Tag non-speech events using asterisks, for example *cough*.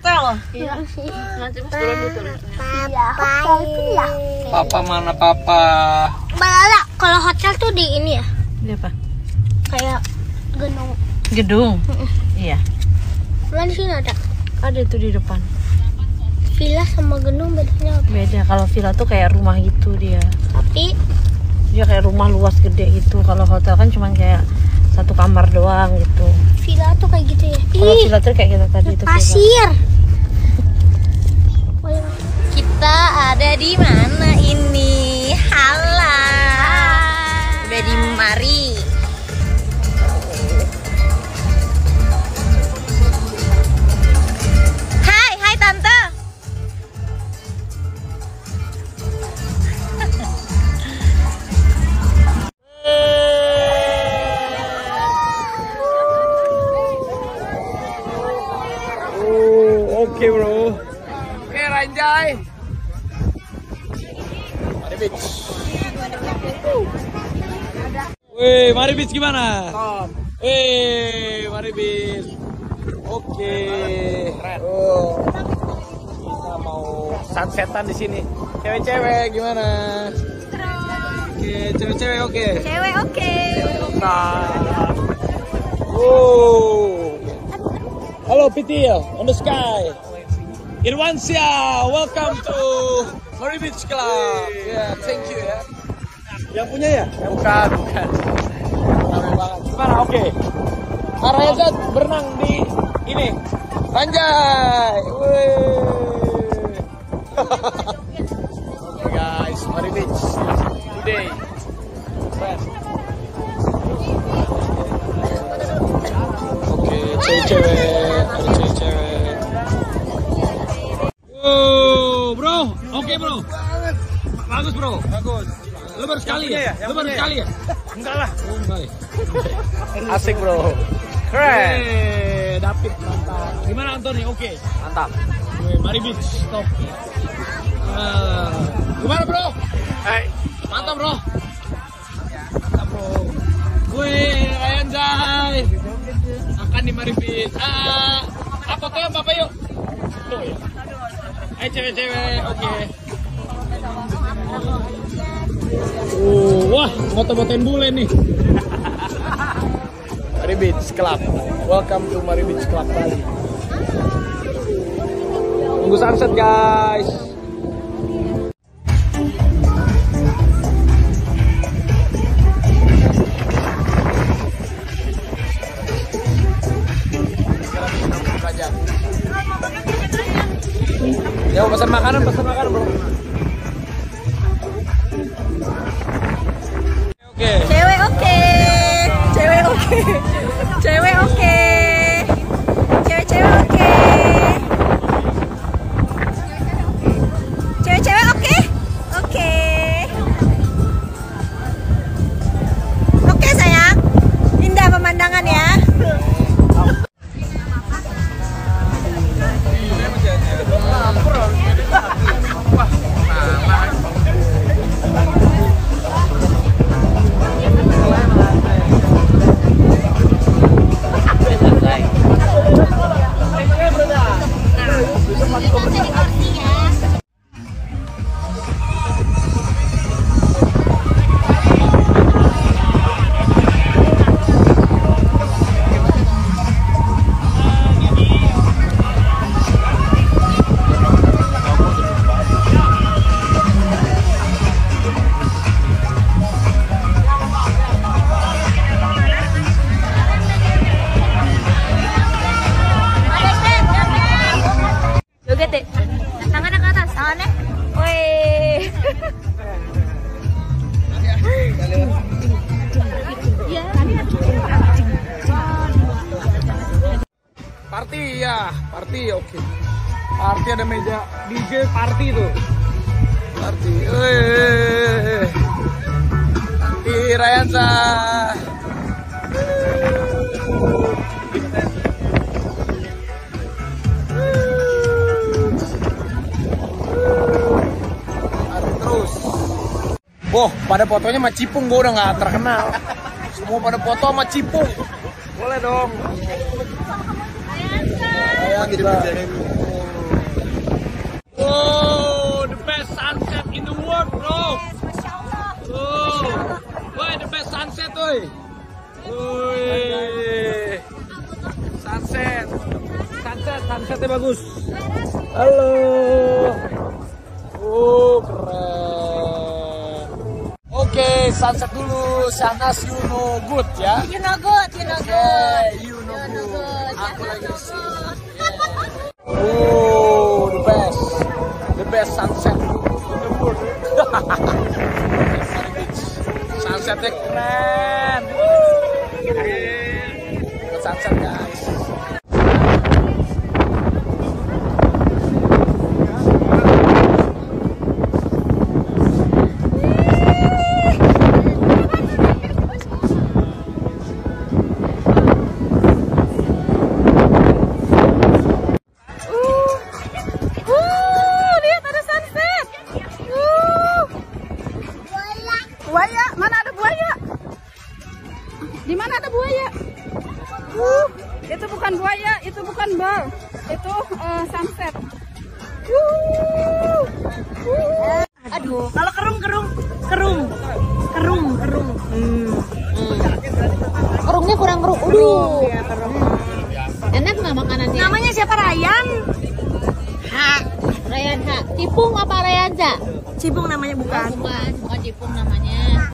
hotel. Iya. Nanti mas turun dulu. Iya, hotel villa. Papa mana papa? Balala, kalau hotel tuh di ini ya, Ini apa? kayak gedung. Gedung. Iya. Bukan di sini ada. Ada itu di depan. Villa sama gedung bedanya apa? Beda kalau villa tuh kayak rumah gitu dia. Tapi Dia kayak rumah luas gede gitu. Kalau hotel kan cuma kayak satu kamar doang gitu. villa tuh kayak gitu ya. Kalau villa tuh kayak kita tadi itu pasir. Oke bro. Oke Ranjai. Mari Beach. Wih, Mari Beach gimana? Wih, Mari Beach. Oke. Oh. Kita mau sunsetan di sini. Cewek-cewek gimana? Oke, cewek-cewek oke. Cewek oke. Nah. Oh. Hello Pitil on the sky. Irwansyah, welcome to Murray Beach Club. Ya, thank you ya. Yang punya ya? Yang bukan, bukan. Gimana? Oke. Areza berenang di ini. Ranjai. Wih. Baru sekali ya? Lu baru sekali ya? Enggak lah. Oh, enggak ya? Asik bro. Keren. David mantap. Gimana Anthony? Oke. Mantap. Wih, mari beach stop. Ah, gimana bro? Hai. Mantap bro. Mantap bro. Wih, Ryan Jai. Akan di mari beach. Ah, apa tuh Bapak yuk? Oh, ya. Eh cewek-cewek, oke. Uh, wah, moto-motoin bule nih. *laughs* Mari Beach Club. Welcome to Mari Beach Club Bali. Tunggu sunset guys. Ya, pesan makanan, pesan makanan, bro. Oke. Party oke. Party ada meja DJ party tuh. Party. Di Rayansa. Party terus. Boh, pada fotonya sama Cipung gue udah nggak terkenal. Semua pada foto sama Cipung. Boleh dong. Sayang, Oh, the best sunset in the world, bro. Oh, why the best sunset, oi? Woi. Sunset. Sunset, sunsetnya bagus. Halo. Oh, keren. Oke, sunset dulu. Shanas you know good ya. You know good, you know Okay, you know good. Aku lagi sih. Oh, the best. The best sunset in the world. Sunsetnya keren. Itu bukan buaya, itu bukan bal, itu eh, sunset. Uh, uh. Aduh, kalau kerung kerung kerung kerung kerung. Hmm. Kerungnya kurang kerung. Aduh. Ya, kerung. Enak nggak makanannya? Namanya siapa Ryan? Ha. Rayan Ha. Cipung apa Rayanza? Cibung namanya bukan. Bukan, bukan Cipung namanya.